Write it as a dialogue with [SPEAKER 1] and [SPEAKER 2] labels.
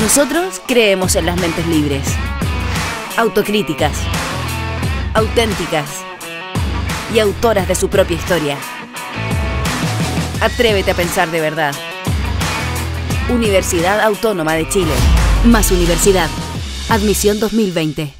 [SPEAKER 1] Nosotros creemos en las mentes libres, autocríticas, auténticas y autoras de su propia historia. Atrévete a pensar de verdad. Universidad Autónoma de Chile. Más Universidad. Admisión 2020.